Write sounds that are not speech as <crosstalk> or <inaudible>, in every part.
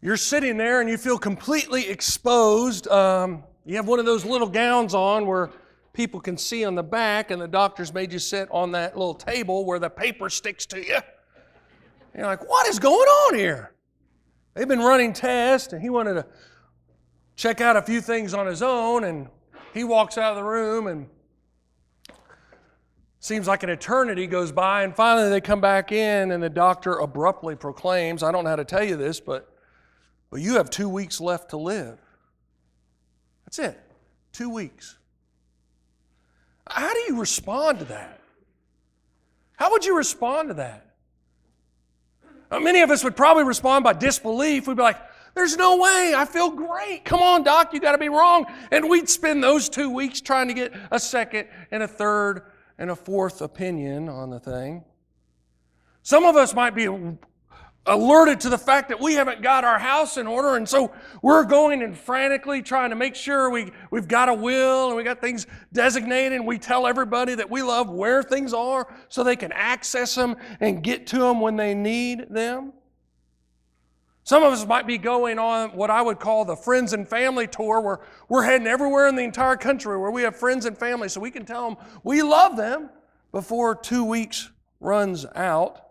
You're sitting there and you feel completely exposed. Um, you have one of those little gowns on where people can see on the back, and the doctor's made you sit on that little table where the paper sticks to you. And you're like, what is going on here? They've been running tests, and he wanted to check out a few things on his own, and he walks out of the room, and seems like an eternity goes by, and finally they come back in, and the doctor abruptly proclaims, I don't know how to tell you this, but but you have two weeks left to live. That's it. Two weeks. How do you respond to that? How would you respond to that? Uh, many of us would probably respond by disbelief. We'd be like, there's no way. I feel great. Come on, doc, you got to be wrong. And we'd spend those two weeks trying to get a second and a third and a fourth opinion on the thing. Some of us might be alerted to the fact that we haven't got our house in order, and so we're going and frantically trying to make sure we, we've got a will and we got things designated, and we tell everybody that we love where things are so they can access them and get to them when they need them. Some of us might be going on what I would call the friends and family tour, where we're heading everywhere in the entire country where we have friends and family so we can tell them we love them before two weeks runs out.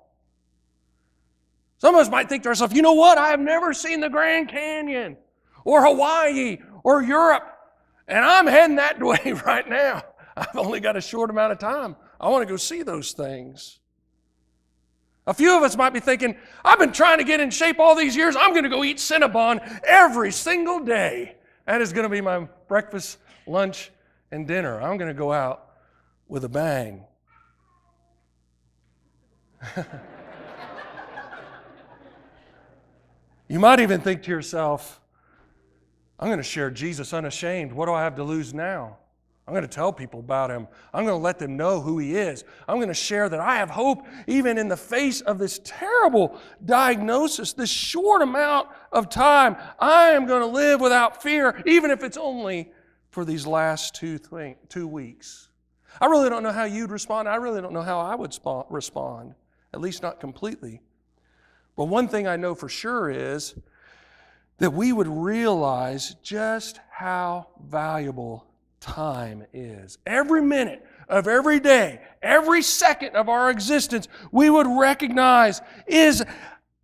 Some of us might think to ourselves, you know what? I have never seen the Grand Canyon or Hawaii or Europe, and I'm heading that <laughs> way right now. I've only got a short amount of time. I want to go see those things. A few of us might be thinking, I've been trying to get in shape all these years. I'm going to go eat Cinnabon every single day. That is going to be my breakfast, lunch, and dinner. I'm going to go out with a bang. <laughs> You might even think to yourself, I'm going to share Jesus unashamed. What do I have to lose now? I'm going to tell people about him. I'm going to let them know who he is. I'm going to share that I have hope even in the face of this terrible diagnosis, this short amount of time. I am going to live without fear, even if it's only for these last two, th- two weeks. I really don't know how you'd respond. I really don't know how I would sp- respond, at least not completely. But one thing I know for sure is that we would realize just how valuable time is. Every minute of every day, every second of our existence, we would recognize is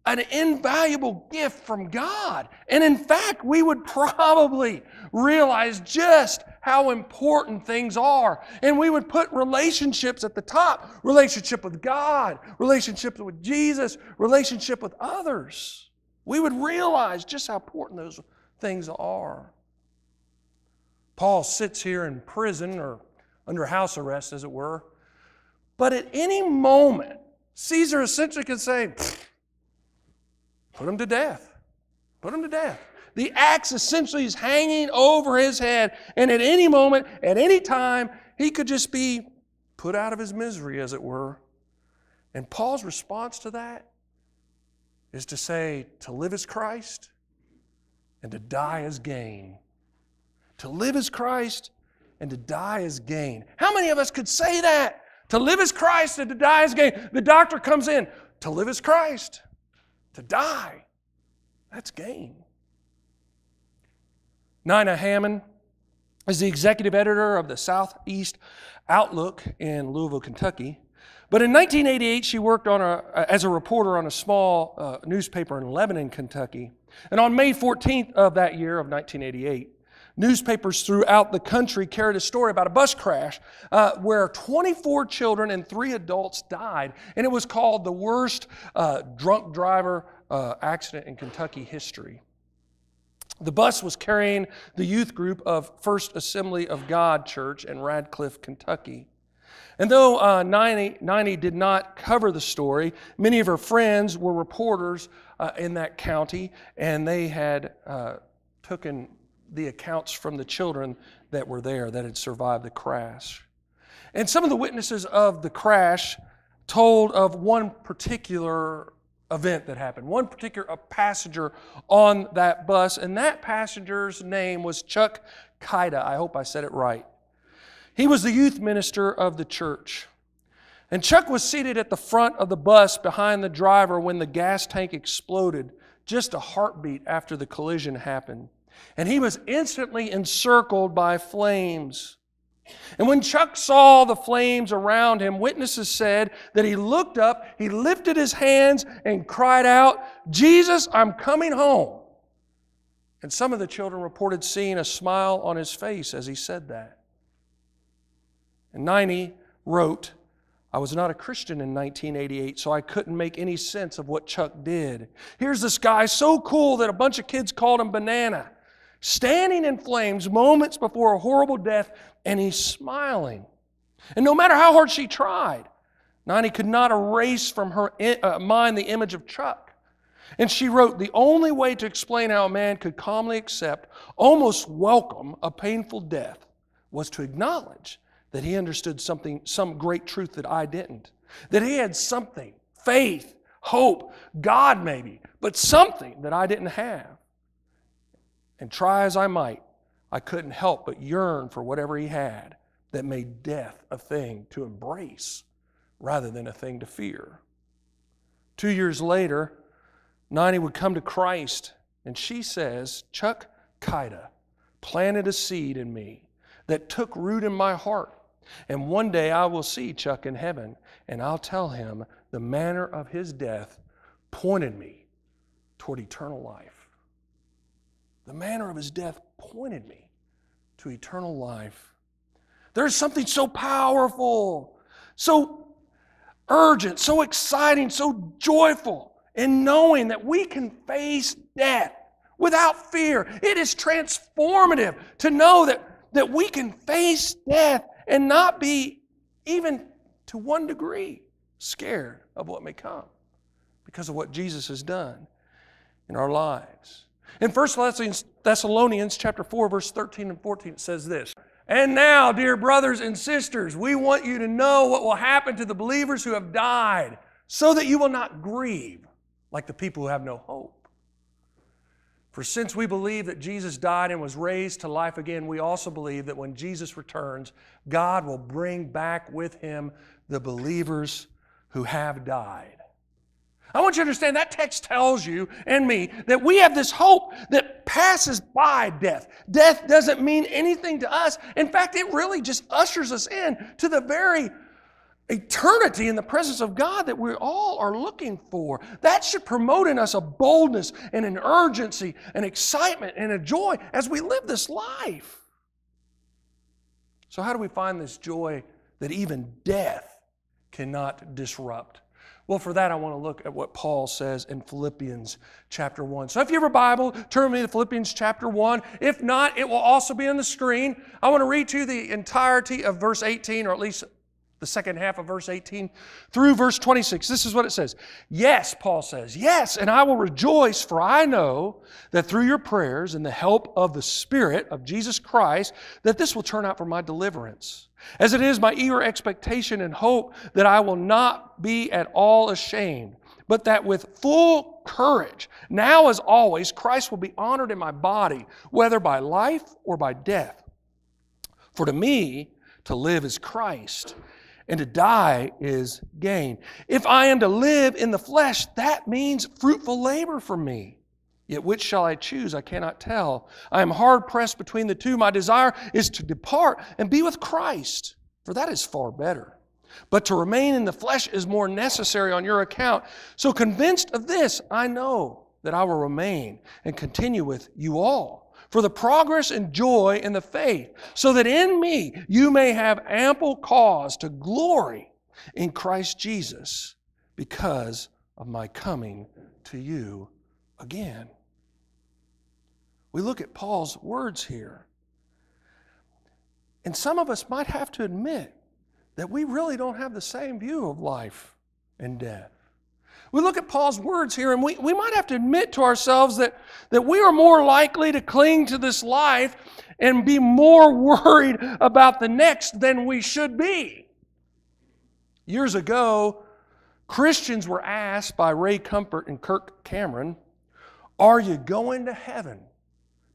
an invaluable gift from God. And in fact, we would <laughs> probably realize just how important things are. And we would put relationships at the top relationship with God, relationship with Jesus, relationship with others. We would realize just how important those things are. Paul sits here in prison or under house arrest, as it were. But at any moment, Caesar essentially can say, Put him to death. Put him to death. The axe essentially is hanging over his head, and at any moment, at any time, he could just be put out of his misery, as it were. And Paul's response to that is to say, to live as Christ and to die as gain. To live as Christ and to die as gain. How many of us could say that? To live as Christ and to die as gain. The doctor comes in, to live as Christ to die. That's gain. Nina Hammond is the executive editor of the Southeast Outlook in Louisville, Kentucky. But in 1988, she worked on a, as a reporter on a small uh, newspaper in Lebanon, Kentucky. And on May 14th of that year of 1988, Newspapers throughout the country carried a story about a bus crash uh, where 24 children and three adults died, and it was called the worst uh, drunk driver uh, accident in Kentucky history. The bus was carrying the youth group of First Assembly of God Church in Radcliff, Kentucky. And though uh, Nina, Nina did not cover the story, many of her friends were reporters uh, in that county, and they had uh, taken the accounts from the children that were there that had survived the crash. And some of the witnesses of the crash told of one particular event that happened, one particular passenger on that bus, and that passenger's name was Chuck Kytta. I hope I said it right. He was the youth minister of the church. And Chuck was seated at the front of the bus behind the driver when the gas tank exploded just a heartbeat after the collision happened. And he was instantly encircled by flames. And when Chuck saw the flames around him, witnesses said that he looked up, he lifted his hands, and cried out, Jesus, I'm coming home. And some of the children reported seeing a smile on his face as he said that. And Nina wrote, I was not a Christian in 1988, so I couldn't make any sense of what Chuck did. Here's this guy so cool that a bunch of kids called him Banana, standing in flames moments before a horrible death, and he's smiling. And no matter how hard she tried, Nina could not erase from her uh, mind the image of Chuck. And she wrote, The only way to explain how a man could calmly accept, almost welcome, a painful death was to acknowledge that he understood something, some great truth that I didn't. That he had something, faith, hope, God maybe, but something that I didn't have. And try as I might, I couldn't help but yearn for whatever he had that made death a thing to embrace rather than a thing to fear. Two years later, Nina would come to Christ, and she says, Chuck Kytta planted a seed in me that took root in my heart. And one day I will see Chuck in heaven, and I'll tell him the manner of his death pointed me toward eternal life. The manner of his death pointed me to eternal life. There's something so powerful, so urgent, so exciting, so joyful in knowing that we can face death without fear. It is transformative to know that, that we can face death and not be even to one degree scared of what may come because of what Jesus has done in our lives. In 1 Thessalonians chapter 4 verse 13 and 14 it says this, "And now, dear brothers and sisters, we want you to know what will happen to the believers who have died, so that you will not grieve like the people who have no hope. For since we believe that Jesus died and was raised to life again, we also believe that when Jesus returns, God will bring back with him the believers who have died. I want you to understand that text tells you and me that we have this hope that passes by death. Death doesn't mean anything to us. In fact, it really just ushers us in to the very eternity in the presence of God that we all are looking for. That should promote in us a boldness and an urgency, an excitement and a joy as we live this life. So, how do we find this joy that even death cannot disrupt? Well, for that, I want to look at what Paul says in Philippians chapter 1. So, if you have a Bible, turn me to Philippians chapter 1. If not, it will also be on the screen. I want to read to you the entirety of verse 18, or at least the second half of verse 18 through verse 26. This is what it says. Yes, Paul says, yes, and I will rejoice, for I know that through your prayers and the help of the Spirit of Jesus Christ, that this will turn out for my deliverance. As it is my eager expectation and hope that I will not be at all ashamed, but that with full courage, now as always, Christ will be honored in my body, whether by life or by death. For to me, to live is Christ and to die is gain. If I am to live in the flesh, that means fruitful labor for me. Yet which shall I choose? I cannot tell. I am hard pressed between the two. My desire is to depart and be with Christ, for that is far better. But to remain in the flesh is more necessary on your account. So convinced of this, I know that I will remain and continue with you all for the progress and joy in the faith, so that in me you may have ample cause to glory in Christ Jesus because of my coming to you again. We look at Paul's words here. And some of us might have to admit that we really don't have the same view of life and death. We look at Paul's words here, and we, we might have to admit to ourselves that, that we are more likely to cling to this life and be more <laughs> worried about the next than we should be. Years ago, Christians were asked by Ray Comfort and Kirk Cameron, Are you going to heaven?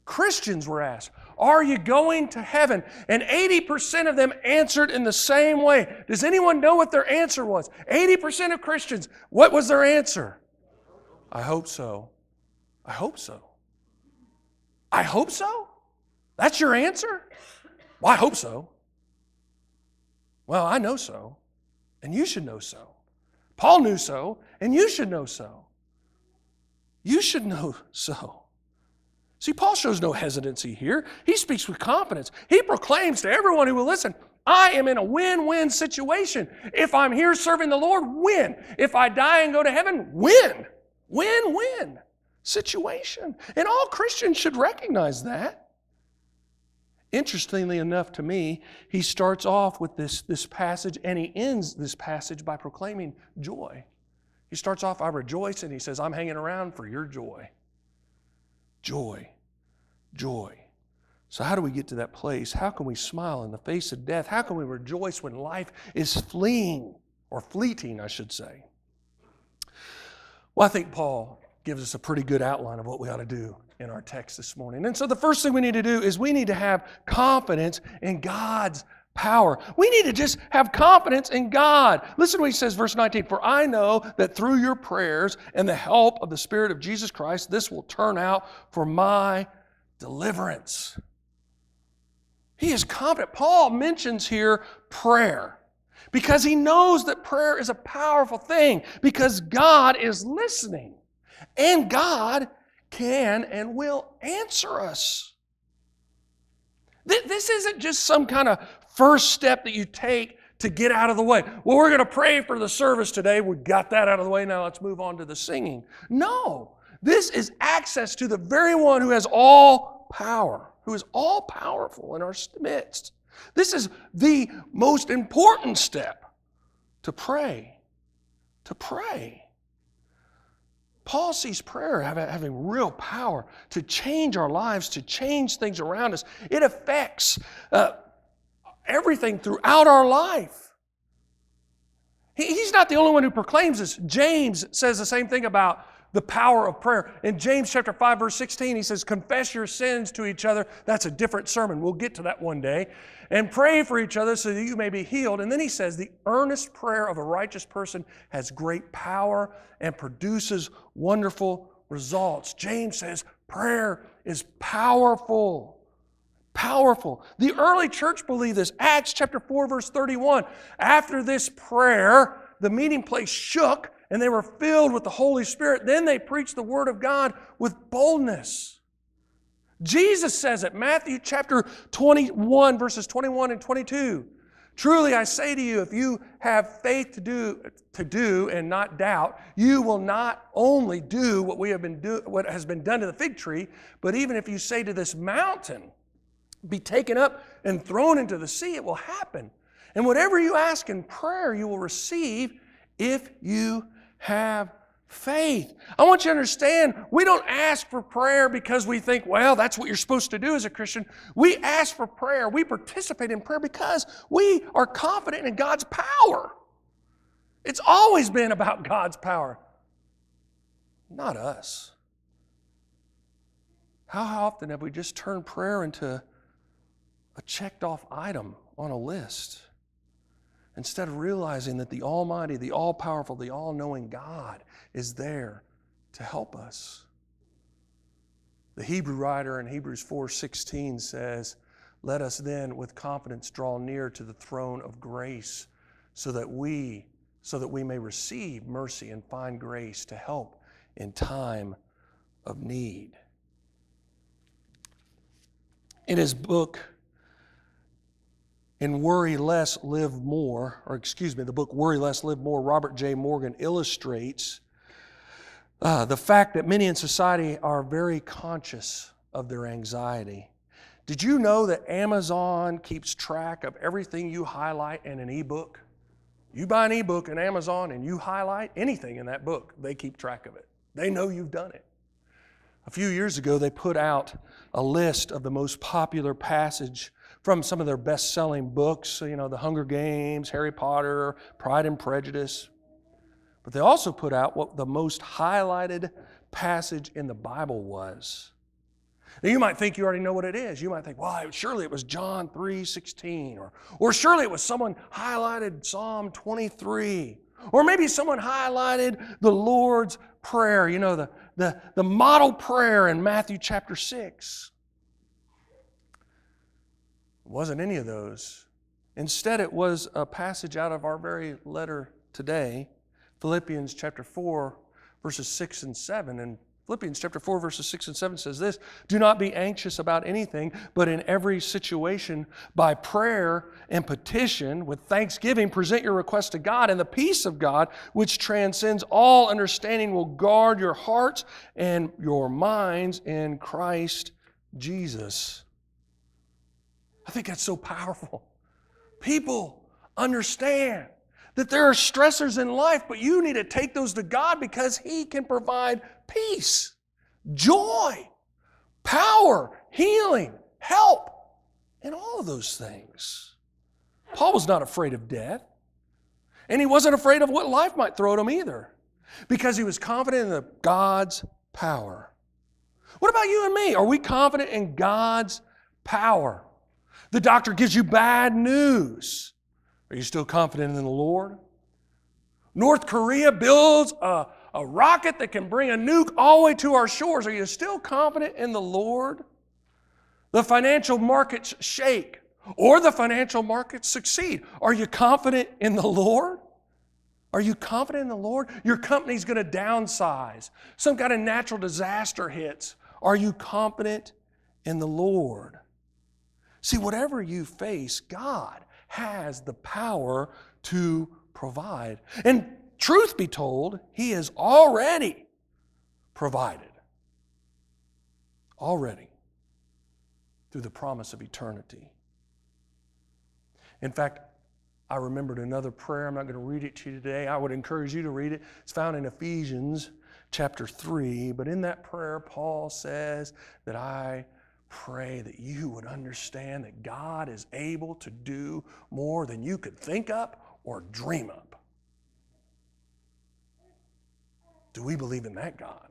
Christians were asked, Are you going to heaven? And 80% of them answered in the same way. Does anyone know what their answer was? 80% of Christians, what was their answer? I hope so. I hope so. I hope so? That's your answer? Well, I hope so. Well, I know so, and you should know so. Paul knew so, and you should know so. You should know <laughs> so. See, Paul shows no hesitancy here. He speaks with confidence. He proclaims to everyone who will listen I am in a win win situation. If I'm here serving the Lord, win. If I die and go to heaven, win. Win win situation. And all Christians should recognize that. Interestingly enough to me, he starts off with this, this passage and he ends this passage by proclaiming joy. He starts off, I rejoice, and he says, I'm hanging around for your joy. Joy. Joy. So, how do we get to that place? How can we smile in the face of death? How can we rejoice when life is fleeing or fleeting, I should say? Well, I think Paul gives us a pretty good outline of what we ought to do in our text this morning. And so, the first thing we need to do is we need to have confidence in God's power. We need to just have confidence in God. Listen to what he says, verse 19 For I know that through your prayers and the help of the Spirit of Jesus Christ, this will turn out for my deliverance. He is confident. Paul mentions here prayer because he knows that prayer is a powerful thing because God is listening and God can and will answer us. This isn't just some kind of first step that you take to get out of the way. Well, we're going to pray for the service today. We got that out of the way. Now let's move on to the singing. No, this is access to the very one who has all power, who is all powerful in our midst. This is the most important step to pray. To pray. Paul sees prayer having real power to change our lives, to change things around us. It affects uh, everything throughout our life. he's not the only one who proclaims this. James says the same thing about the power of prayer. In James chapter 5 verse 16 he says confess your sins to each other. That's a different sermon. We'll get to that one day. And pray for each other so that you may be healed. And then he says the earnest prayer of a righteous person has great power and produces wonderful results. James says prayer is powerful. Powerful. The early church believed this. Acts chapter 4 verse 31. After this prayer, the meeting place shook and they were filled with the Holy Spirit. Then they preached the Word of God with boldness. Jesus says it, Matthew chapter 21, verses 21 and 22. Truly I say to you, if you have faith to do, to do and not doubt, you will not only do what, we have been do, what has been done to the fig tree, but even if you say to this mountain, be taken up and thrown into the sea, it will happen. And whatever you ask in prayer, you will receive if you have faith. I want you to understand, we don't ask for prayer because we think, well, that's what you're supposed to do as a Christian. We ask for prayer, we participate in prayer because we are confident in God's power. It's always been about God's power, not us. How often have we just turned prayer into a checked off item on a list? instead of realizing that the Almighty, the all powerful, the all knowing God is there to help us. The Hebrew writer in Hebrews 4:16 says, "Let us then with confidence draw near to the throne of grace so that we so that we may receive mercy and find grace to help in time of need." In his book in Worry Less, Live More, or excuse me, the book Worry Less, Live More, Robert J. Morgan illustrates uh, the fact that many in society are very conscious of their anxiety. Did you know that Amazon keeps track of everything you highlight in an ebook? You buy an ebook in Amazon and you highlight anything in that book, they keep track of it. They know you've done it. A few years ago, they put out a list of the most popular passage from some of their best selling books, you know, The Hunger Games, Harry Potter, Pride and Prejudice. But they also put out what the most highlighted passage in the Bible was. Now you might think you already know what it is. You might think, well, surely it was John 3 16, or, or surely it was someone highlighted Psalm 23, or maybe someone highlighted the Lord's Prayer, you know, the, the, the model prayer in Matthew chapter 6. It wasn't any of those. Instead, it was a passage out of our very letter today, Philippians chapter 4, verses 6 and 7. And Philippians chapter 4, verses 6 and 7 says this Do not be anxious about anything, but in every situation, by prayer and petition, with thanksgiving, present your request to God, and the peace of God, which transcends all understanding, will guard your hearts and your minds in Christ Jesus. I think that's so powerful. People understand that there are stressors in life, but you need to take those to God because He can provide peace, joy, power, healing, help, and all of those things. Paul was not afraid of death, and he wasn't afraid of what life might throw at him either because he was confident in the God's power. What about you and me? Are we confident in God's power? The doctor gives you bad news. Are you still confident in the Lord? North Korea builds a, a rocket that can bring a nuke all the way to our shores. Are you still confident in the Lord? The financial markets shake or the financial markets succeed. Are you confident in the Lord? Are you confident in the Lord? Your company's going to downsize. Some kind of natural disaster hits. Are you confident in the Lord? See, whatever you face, God has the power to provide. And truth be told, He has already provided. Already. Through the promise of eternity. In fact, I remembered another prayer. I'm not going to read it to you today. I would encourage you to read it. It's found in Ephesians chapter 3. But in that prayer, Paul says that I pray that you would understand that God is able to do more than you could think up or dream up. Do we believe in that God?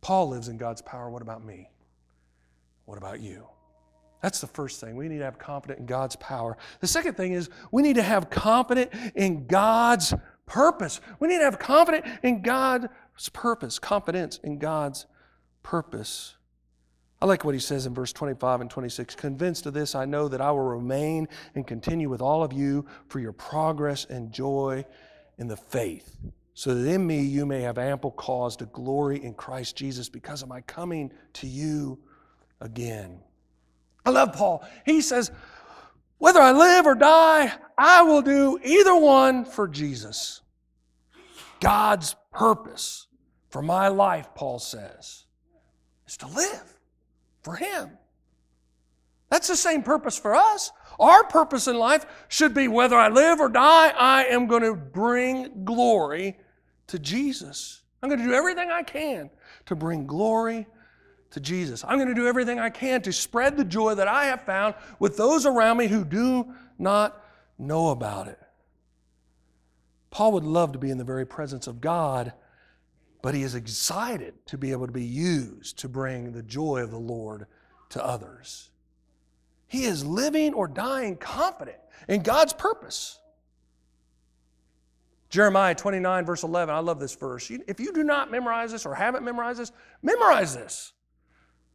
Paul lives in God's power. What about me? What about you? That's the first thing. We need to have confidence in God's power. The second thing is we need to have confidence in God's purpose. We need to have confidence in God's purpose, confidence in God's purpose. I like what he says in verse 25 and 26. Convinced of this, I know that I will remain and continue with all of you for your progress and joy in the faith, so that in me you may have ample cause to glory in Christ Jesus because of my coming to you again. I love Paul. He says, whether I live or die, I will do either one for Jesus. God's purpose for my life, Paul says, is to live for Him. That's the same purpose for us. Our purpose in life should be whether I live or die, I am going to bring glory to Jesus. I'm going to do everything I can to bring glory to Jesus. I'm going to do everything I can to spread the joy that I have found with those around me who do not know about it. Paul would love to be in the very presence of God but he is excited to be able to be used to bring the joy of the Lord to others. He is living or dying confident in God's purpose. Jeremiah 29, verse 11, I love this verse. If you do not memorize this or haven't memorized this, memorize this.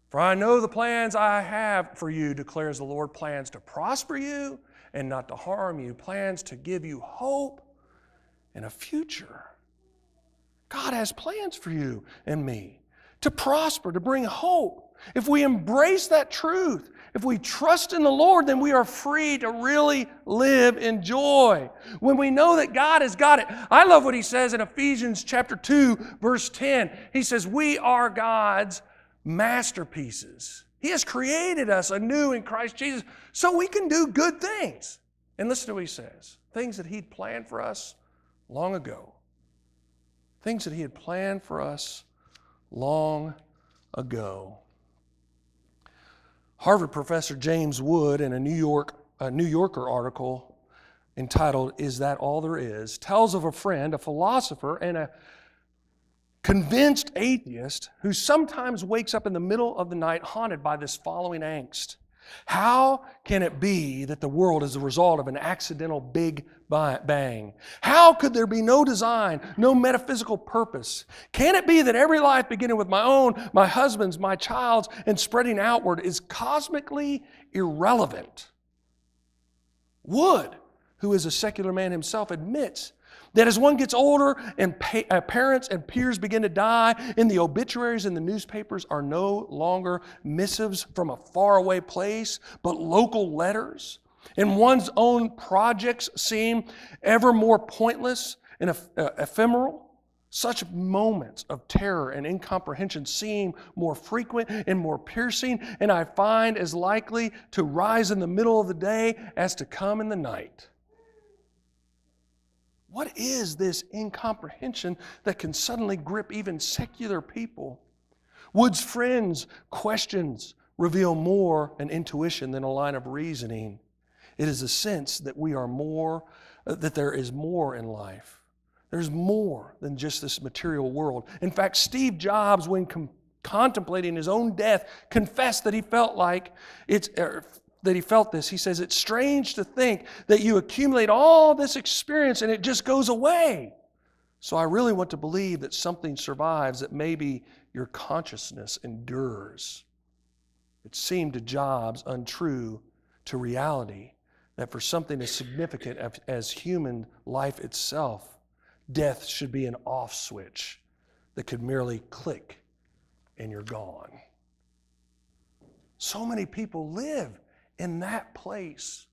For I know the plans I have for you, declares the Lord plans to prosper you and not to harm you, plans to give you hope and a future. God has plans for you and me to prosper, to bring hope. If we embrace that truth, if we trust in the Lord, then we are free to really live in joy. When we know that God has got it. I love what he says in Ephesians chapter 2, verse 10. He says, We are God's masterpieces. He has created us anew in Christ Jesus so we can do good things. And listen to what he says things that he'd planned for us long ago things that He had planned for us long ago. Harvard professor James Wood, in a New, York, a New Yorker article entitled, Is That All There Is, tells of a friend, a philosopher, and a convinced atheist who sometimes wakes up in the middle of the night haunted by this following angst. How can it be that the world is the result of an accidental big bang? How could there be no design, no metaphysical purpose? Can it be that every life, beginning with my own, my husband's, my child's, and spreading outward, is cosmically irrelevant? Wood, who is a secular man himself, admits that as one gets older and pa- uh, parents and peers begin to die, and the obituaries in the newspapers are no longer missives from a faraway place, but local letters, and one's own projects seem ever more pointless and eph- uh, ephemeral, such moments of terror and incomprehension seem more frequent and more piercing, and I find as likely to rise in the middle of the day as to come in the night. What is this incomprehension that can suddenly grip even secular people? Wood's friends' questions reveal more an intuition than a line of reasoning. It is a sense that we are more, uh, that there is more in life. There's more than just this material world. In fact, Steve Jobs, when com- contemplating his own death, confessed that he felt like it's, er, that he felt this. He says, It's strange to think that you accumulate all this experience and it just goes away. So I really want to believe that something survives, that maybe your consciousness endures. It seemed to Jobs untrue to reality that for something as significant as human life itself, death should be an off switch that could merely click and you're gone. So many people live in that place.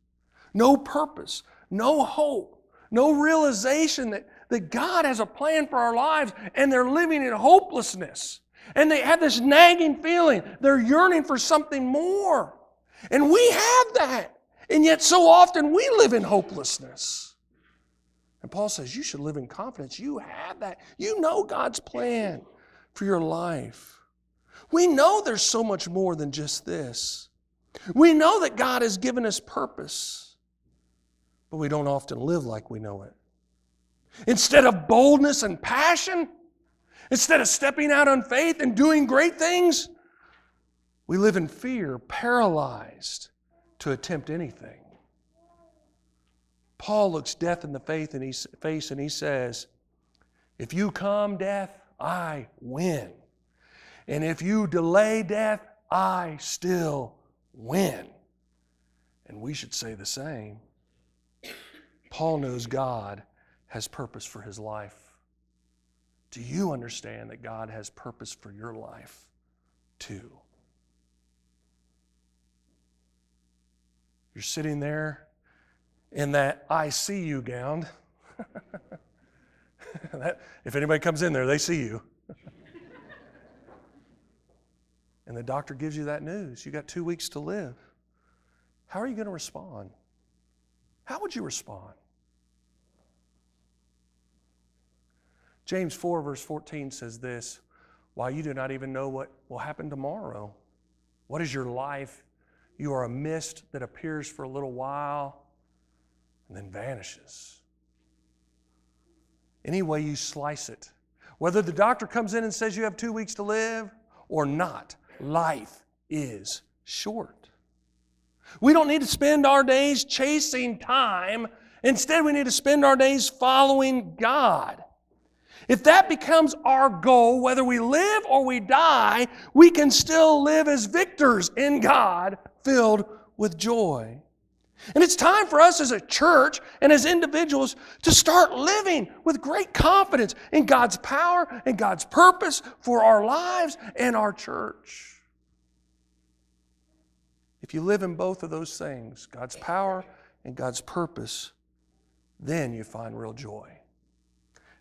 No purpose, no hope, no realization that, that God has a plan for our lives, and they're living in hopelessness. And they have this nagging feeling. They're yearning for something more. And we have that. And yet, so often, we live in hopelessness. And Paul says, You should live in confidence. You have that. You know God's plan for your life. We know there's so much more than just this. We know that God has given us purpose, but we don't often live like we know it. Instead of boldness and passion, instead of stepping out on faith and doing great things, we live in fear, paralyzed to attempt anything. Paul looks death in the face and he says, If you come, death, I win. And if you delay death, I still when. And we should say the same. Paul knows God has purpose for his life. Do you understand that God has purpose for your life too? You're sitting there in that I see you gown. <laughs> that, if anybody comes in there, they see you and the doctor gives you that news, you got two weeks to live, how are you going to respond? How would you respond? James 4, verse 14 says this While you do not even know what will happen tomorrow, what is your life? You are a mist that appears for a little while and then vanishes. Any way you slice it, whether the doctor comes in and says you have two weeks to live or not, life is short. We don't need to spend our days chasing time. Instead, we need to spend our days following God. If that becomes our goal, whether we live or we die, we can still live as victors in God, filled with joy. And it's time for us as a church and as individuals to start living with great confidence in God's power and God's purpose for our lives and our church. If you live in both of those things, God's power and God's purpose, then you find real joy.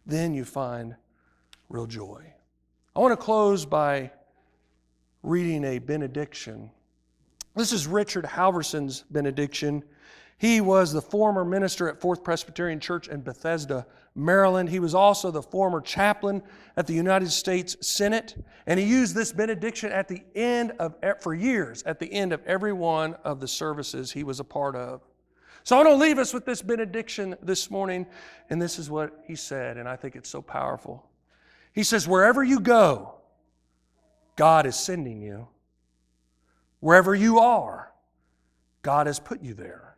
Then you find real joy. I want to close by reading a benediction this is Richard Halverson's benediction. He was the former minister at Fourth Presbyterian Church in Bethesda, Maryland. He was also the former chaplain at the United States Senate, and he used this benediction at the end of for years at the end of every one of the services he was a part of. So I want to leave us with this benediction this morning, and this is what he said, and I think it's so powerful. He says, "Wherever you go, God is sending you." Wherever you are, God has put you there.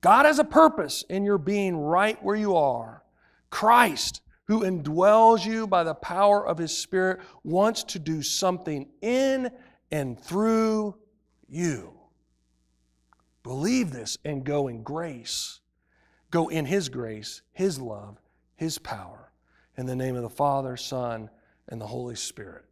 God has a purpose in your being right where you are. Christ, who indwells you by the power of his Spirit, wants to do something in and through you. Believe this and go in grace. Go in his grace, his love, his power. In the name of the Father, Son, and the Holy Spirit.